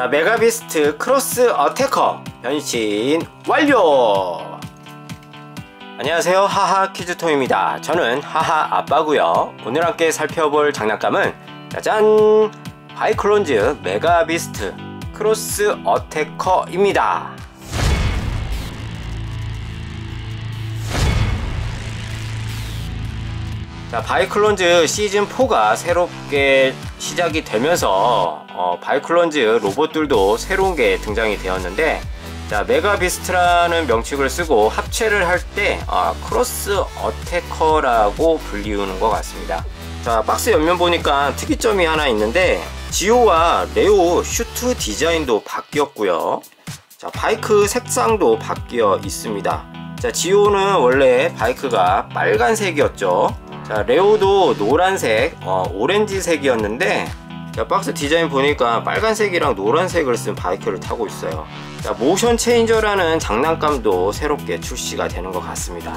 자 메가비스트 크로스 어태커 변신 완료! 안녕하세요. 하하키즈토이입니다. 저는 하하 아빠고요. 오늘 함께 살펴볼 장난감은 짜잔! 바이클론즈 메가비스트 크로스 어태커입니다 자, 바이클론즈 시즌4가 새롭게 시작이 되면서 어, 바이클론즈 로봇들도 새로운 게 등장이 되었는데 자, 메가비스트라는 명칭을 쓰고 합체를 할때 아, 크로스 어태커라고 불리우는 것 같습니다. 자, 박스 옆면 보니까 특이점이 하나 있는데 지오와 레오 슈트 디자인도 바뀌었고요. 자, 바이크 색상도 바뀌어 있습니다. 자, 지오는 원래 바이크가 빨간색이었죠. 자 레오도 노란색 어, 오렌지색이었는데 자, 박스 디자인 보니까 빨간색이랑 노란색을 쓴 바이크를 타고 있어요. 자 모션 체인저라는 장난감도 새롭게 출시가 되는 것 같습니다.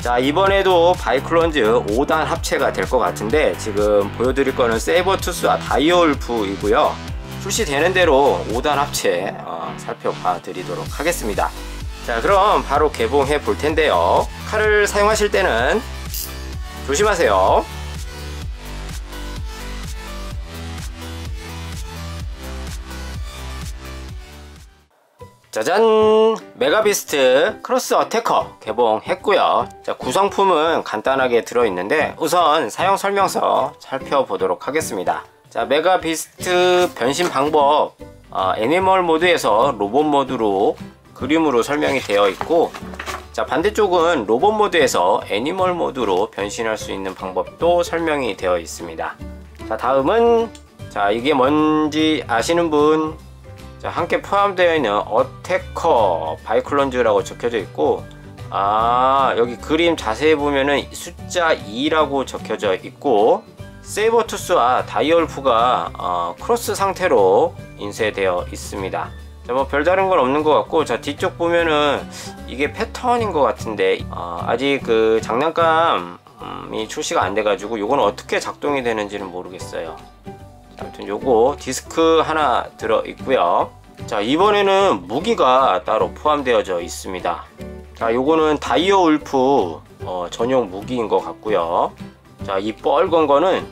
자 이번에도 바이클론즈 5단 합체가 될 것 같은데 지금 보여드릴 거는 세이버투스와 다이어울프이고요. 출시되는 대로 5단 합체 어, 살펴봐 드리도록 하겠습니다. 자 그럼 바로 개봉해 볼 텐데요. 칼을 사용하실 때는 조심하세요. 짜잔! 메가비스트 크로스 어태커 개봉했고요. 자, 구성품은 간단하게 들어있는데 우선 사용 설명서 살펴보도록 하겠습니다. 자, 메가비스트 변신 방법 어, animal 모드에서 로봇 모드로 그림으로 설명이 되어 있고 자 반대쪽은 로봇 모드에서 animal 모드로 변신할 수 있는 방법도 설명이 되어 있습니다. 자 다음은 자 이게 뭔지 아시는 분? 자, 함께 포함되어 있는 어태커 바이클론즈라고 적혀져 있고 아 여기 그림 자세히 보면은 숫자 2라고 적혀져 있고 세이버투스와 다이어울프가 어, 크로스 상태로 인쇄되어 있습니다. 자, 뭐 별다른 건 없는 것 같고 자 뒤쪽 보면은 이게 패턴인 것 같은데 어, 아직 그 장난감이 출시가 안 돼가지고 이건 어떻게 작동이 되는지는 모르겠어요. 아무튼 요거 디스크 하나 들어 있고요. 자 이번에는 무기가 따로 포함되어져 있습니다. 자 요거는 다이어 울프 어, 전용 무기인 것 같고요. 자이 뻘건 거는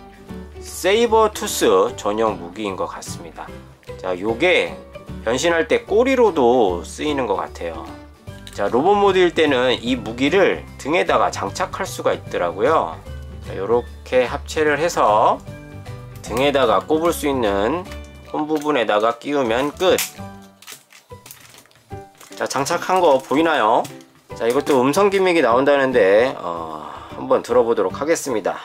세이버 투스 전용 무기인 것 같습니다. 자 요게 변신할 때 꼬리로도 쓰이는 것 같아요 자 로봇 모드일 때는 이 무기를 등에다가 장착할 수가 있더라고요 자, 이렇게 합체를 해서 등에다가 꼽을 수 있는 홈 부분에다가 끼우면 끝 자, 장착한 거 보이나요? 자, 이것도 음성 기믹이 나온다는데 어, 한번 들어보도록 하겠습니다.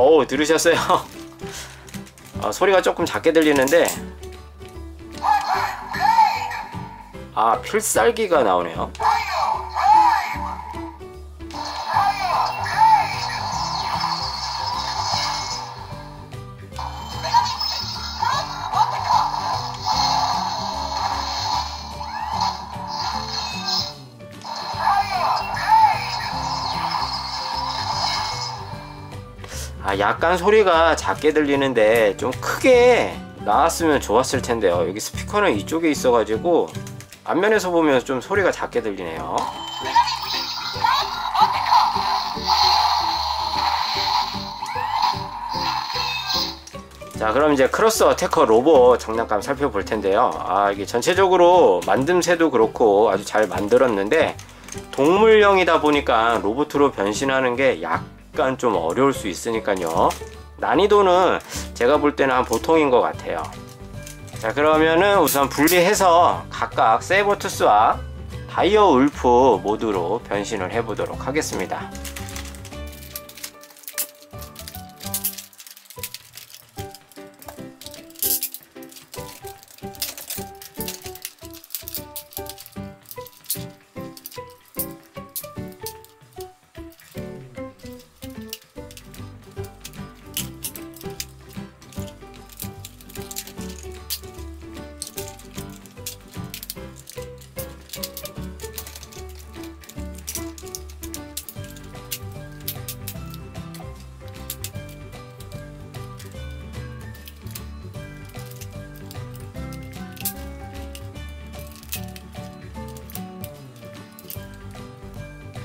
어우 들으셨어요? 아, 소리가 조금 작게 들리는데 아 필살기가 나오네요 아 약간 소리가 작게 들리는데 좀 크게 나왔으면 좋았을 텐데요. 여기 스피커는 이쪽에 있어 가지고 앞면에서 보면 좀 소리가 작게 들리네요. 자 그럼 이제 크로스 어태커 로봇 장난감 살펴볼 텐데요. 아 이게 전체적으로 만듦새도 그렇고 아주 잘 만들었는데 동물형이다 보니까 로봇으로 변신하는 게 약간 약간 좀 어려울 수 있으니까요. 난이도는 제가 볼 때는 한 보통인 것 같아요. 자 그러면은 우선 분리해서 각각 세이버투스와 다이어 울프 모드로 변신을 해 보도록 하겠습니다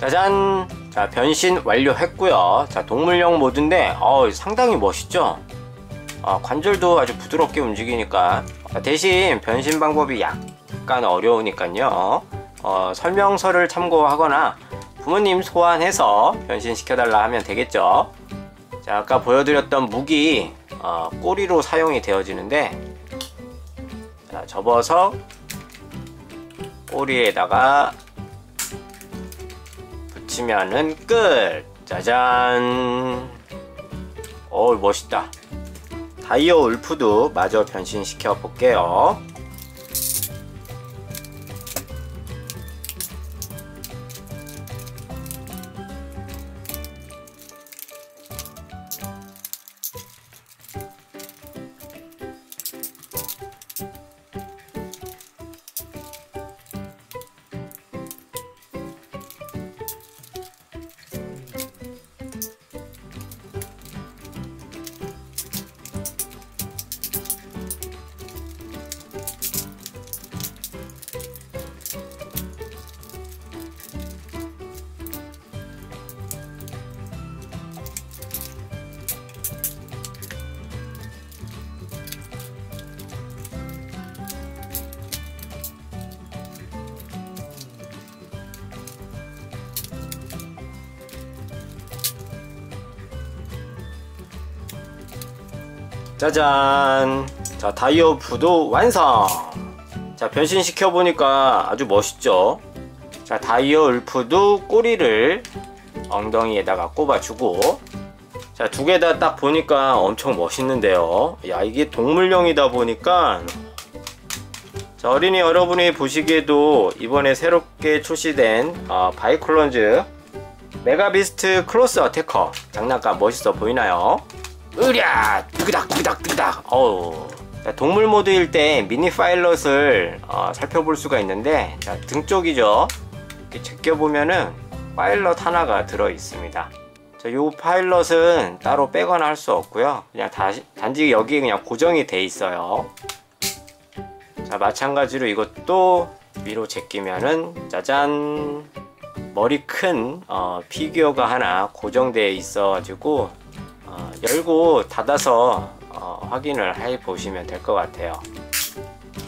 짜잔. 자 변신 완료했고요. 자 동물용 모드인데 어, 상당히 멋있죠? 어, 관절도 아주 부드럽게 움직이니까. 어, 대신 변신 방법이 약간 어려우니까요. 어, 설명서를 참고하거나 부모님 소환해서 변신시켜달라 하면 되겠죠? 자 아까 보여드렸던 무기 어, 꼬리로 사용이 되어지는데 자 접어서 꼬리에다가 붙이면은 끝. 짜잔. 어 멋있다. 다이어 울프도 마저 변신시켜 볼게요 짜잔. 자 다이어울프도 완성. 자 변신시켜 보니까 아주 멋있죠? 자 다이어울프도 꼬리를 엉덩이에다가 꼽아주고. 자 두 개 다 딱 보니까 엄청 멋있는데요? 야 이게 동물형이다 보니까. 자 어린이 여러분이 보시기에도 이번에 새롭게 출시된 어, 바이클론즈 메가비스트 크로스 어태커. 장난감 멋있어 보이나요? 으랴! 뜨그닥 뜨그닥 뜨그닥. 어우. 동물 모드일 때 미니 파일럿을 어, 살펴볼 수가 있는데 자, 등 쪽이죠. 이렇게 제껴보면은 파일럿 하나가 들어 있습니다. 자, 요 파일럿은 따로 빼거나 할 수 없고요. 그냥 다시, 단지 여기 그냥 고정이 돼 있어요. 자 마찬가지로 이것도 위로 제끼면은 짜잔. 머리 큰 어, 피규어가 하나 고정되어 있어 가지고 어, 열고 닫아서 어, 확인을 해 보시면 될 것 같아요.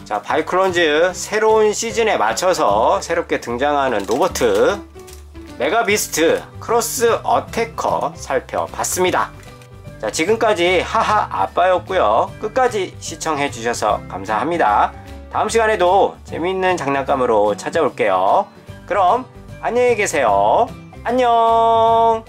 자 바이클론즈 새로운 시즌에 맞춰서 새롭게 등장하는 로봇 메가비스트 크로스 어태커 살펴봤습니다. 자 지금까지 하하 아빠였고요. 끝까지 시청해 주셔서 감사합니다. 다음 시간에도 재미있는 장난감으로 찾아올게요. 그럼 안녕히 계세요. 안녕